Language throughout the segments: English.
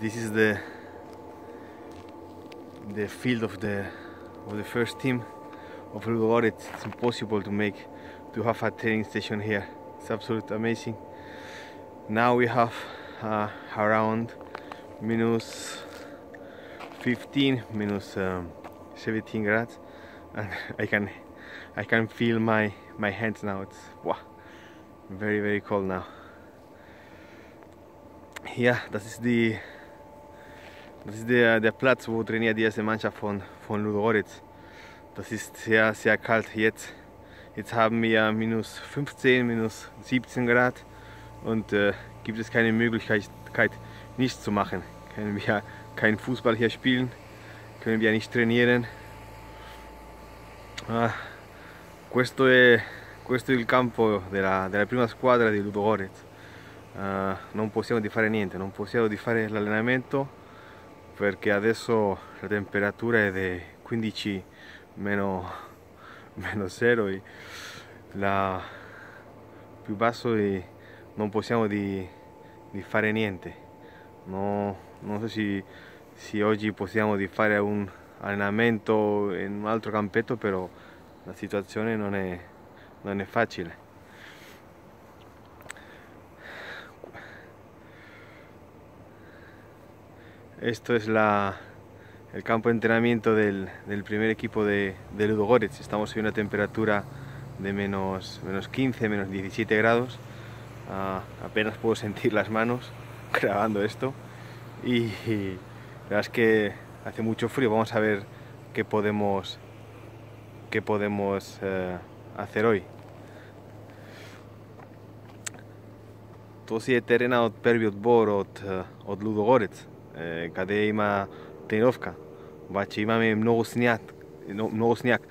this is the the field of the of the first team of Ludogorets. It's impossible to make to have a training station here. It's absolutely amazing. Now we have uh, around minus 15, minus um, 17 grades, and I can I can feel my my hands now. It's wow, very very cold now. Ja, that is die das ist der, der Platz, wo trainiert die erste Mannschaft von, von Ludogorets. Das ist sehr, sehr kalt jetzt. Jetzt haben wir minus 15, minus 17 Grad und äh, gibt es keine Möglichkeit, nichts zu machen. Können wir keinen Fußball hier spielen, können wir nicht trainieren. Ah, questo, è, questo è il campo della, della prima squadra di Ludogorets. Uh, non possiamo di fare niente, non possiamo di fare l'allenamento perché adesso la temperatura è di 15 meno, meno 0 e la più basso e non possiamo di, di fare niente. No, non so se, se oggi possiamo di fare un allenamento in un altro campetto, però la situazione non è, non è facile. Esto es el campo de entrenamiento del, primer equipo de, de Ludogorets. Estamos en una temperatura de menos, 15, menos 17 grados. Uh, apenas puedo sentir las manos grabando esto. Y, la verdad es que hace mucho frío. Vamos a ver qué podemos, qué podemos eh, hacer hoy. To si terena od od. Къде има тренировка. Обаче имаме много сняг, много сняг.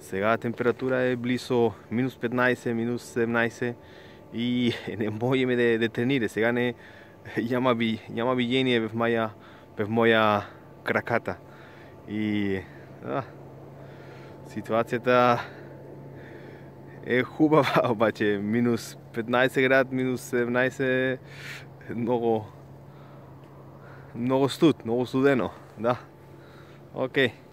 Сега температура е близо минус 15, минус 17 и не можем да, да тренира. Сега не, няма, би, няма биение в моя, в моя краката. И а, ситуацията е хубава, обаче минус 15 град, минус 17 е Novo stud, novo studeno, da. Okej. Okay.